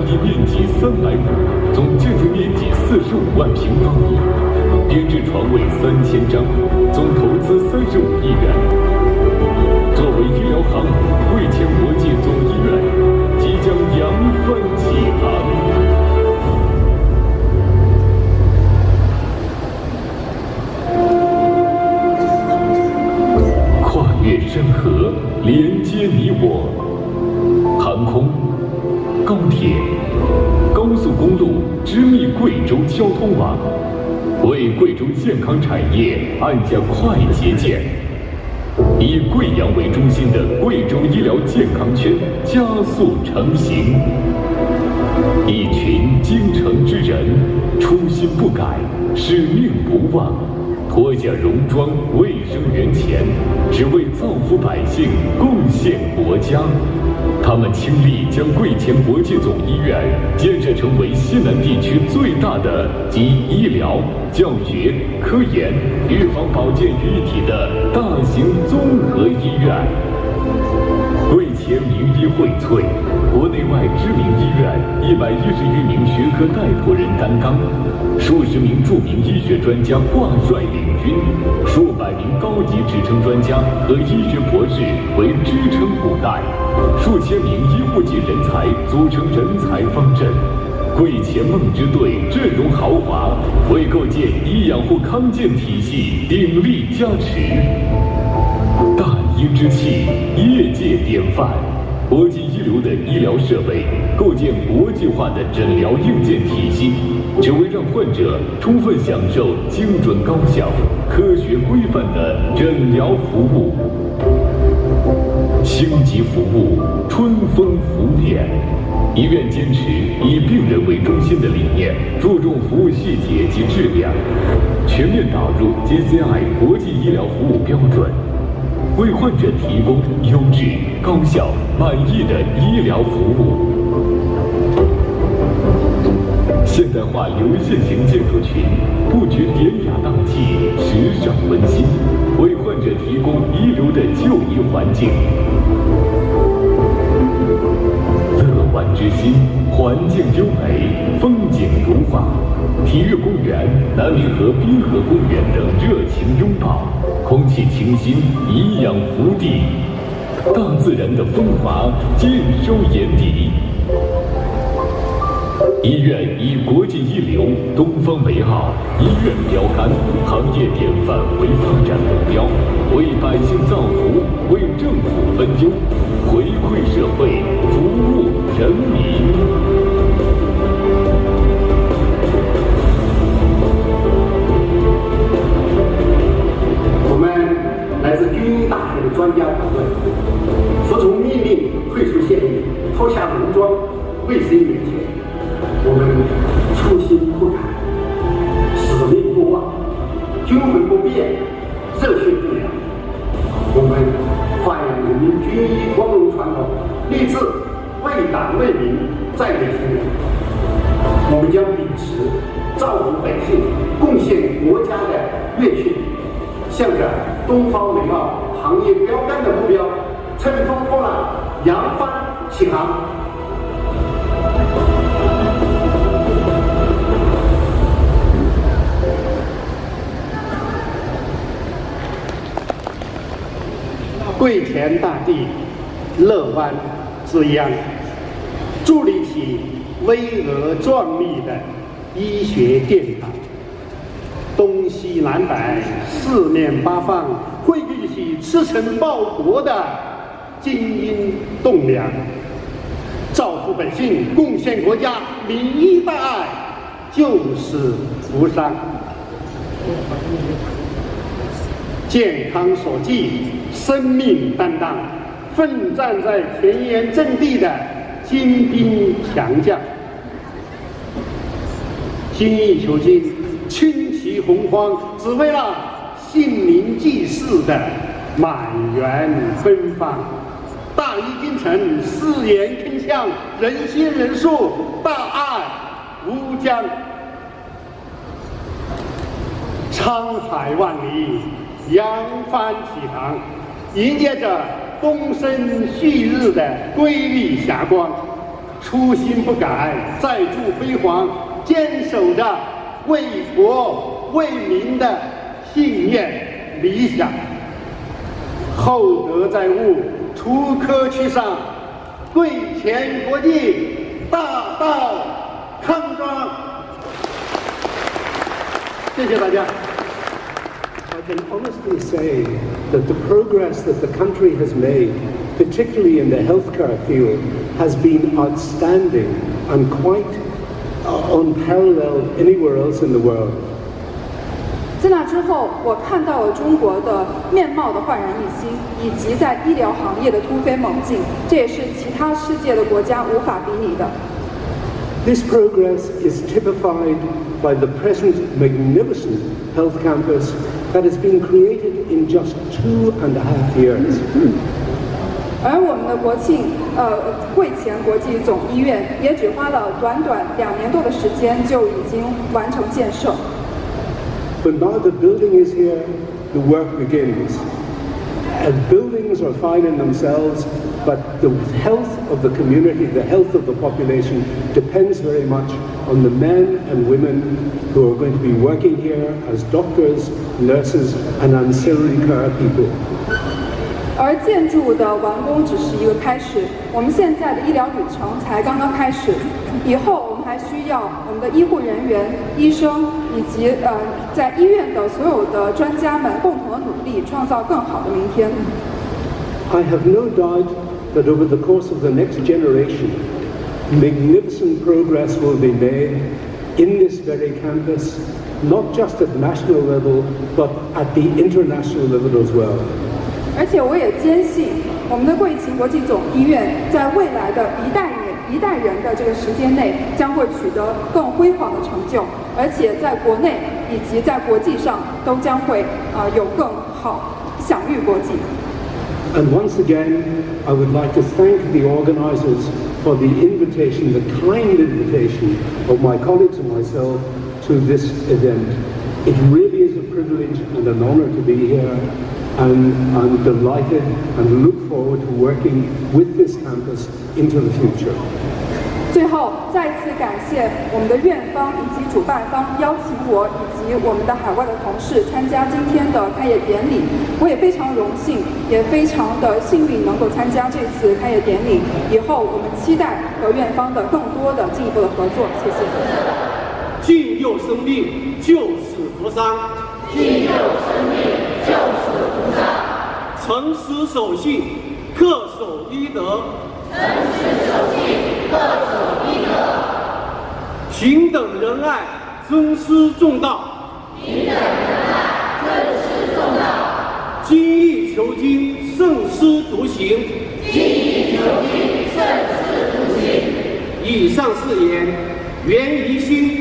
占地面积三百亩，总建筑面积四十五万平方米，编制床位三千张，总投资三十五亿元。作为医疗航母，贵前国际总医院即将扬帆公路织密贵州交通网，为贵州健康产业按下快捷键。以贵阳为中心的贵州医疗健康圈加速成型。一群京城之人，初心不改，使命不忘，脱下戎装，为生源前，只为造福百姓，贡献国家。他们倾力将贵前国际总医院建设成为西南地区最大的集医疗、教学、科研、预防保健于一体的大型综合医院。贵前名医荟萃，国内外知名医院一百一十余名学科带头人担纲，数十名著名医学专家挂帅领军，数百名高级职称专家和医学博士为支撑骨带。数千名医护级人才组成人才方阵，贵前梦之队阵容豪华，为构建医养护康健体系鼎力加持。大医之气，业界典范，国际一流的医疗设备，构建国际化的诊疗硬件体系，只为让患者充分享受精准高效、科学规范的诊疗服务。星级服务，春风拂面。医院坚持以病人为中心的理念，注重服务细节及质量，全面导入 JCI 国际医疗服务标准，为患者提供优质、高效、满意的医疗服务。现代化流线型建筑群，布局典雅大气、时尚温馨，为患者提供一流的就医环境。乐观之心，环境优美，风景如画，体育公园、南明河滨河公园等热情拥抱，空气清新，颐养福地，大自然的风华尽收眼底。医院以国际一流、东方为傲，医院标杆、行业典范为发展目标，为百姓造福，为政府分忧，回馈社会，服务人民。我们来自军医大学的专家团队，服从命令，退出现役，脱下戎装，为生为党为民再立新人。我们将秉持造福百姓、贡献国家的热血，向着东方美貌行业标杆的目标，乘风破浪，扬帆起航。贵田大地，乐湾之央，起巍峨壮丽的医学殿堂。东西南北四面八方汇聚起驰骋报国的精英栋梁，造福百姓，贡献国家，民医大爱，救死扶伤。健康所寄，生命担当，奋战在前沿阵地的精兵强将，精益求精，轻骑洪荒，只为了姓名济世的满园芬芳。大医精诚，誓言铿锵，人心人数，大爱无疆，沧海万里。扬帆起航，迎接着东升旭日的瑰丽霞光，初心不改，再铸辉煌，坚守着为国为民的信念理想。厚德载物，出科去上，贵前国际，大道康庄。谢谢大家。I can honestly say that the progress that the country has made, particularly in the healthcare field, has been outstanding and quite uh, unparalleled anywhere else in the world. 在那之后，我看到了中国的面貌的焕然一新，以及在医疗行业的突飞猛进，这也是其他世界的国家无法比拟的。This progress is typified by the present magnificent health campus that has been created in just two and a half years. 而我们的国庆呃汇前国际总医院也只花了短短两年多的时间就已经完成建设。But now the building is here, the work begins. And buildings are fine in themselves, but the health of the community, the health of the population depends very much on the men and women who are going to be working here as doctors, nurses, and ancillary care people. 而建筑的完工只是一个开始，我们现在的医疗旅程才刚刚开始。以后我们还需要我们的医护人员、医生以及呃在医院的所有的专家们共同的努力，创造更好的明天。 I have no doubt that over the course of the next generation, magnificent progress will be made in this very campus, not just at national level, but at the international level as well. 而且我也坚信，我们的贵秦国际总医院在未来的一代人一代人的这个时间内，将会取得更辉煌的成就，而且在国内以及在国际上都将会啊、呃有更好享誉国际。And once again, I would like to thank the organizers for the invitation, the kind invitation of my colleagues and myself to this event. It really is a privilege and an honor to be here, and I'm delighted and look forward to working with this campus into the future. 最后，再次感谢我们的院方以及主办方邀请我以及我们的海外的同事参加今天的开业典礼。我也非常荣幸，也非常的幸运能够参加这次开业典礼。以后我们期待和院方的更多的进一步的合作。谢谢。敬佑生命，救死扶伤；敬佑生命，救死扶伤；诚实守信，恪守医德；诚实守信，恪守医德；平等仁爱，尊师重道；平等仁爱，尊师重道；精益求精，慎思独行；精益求精，慎思独行。以上誓言，源于心。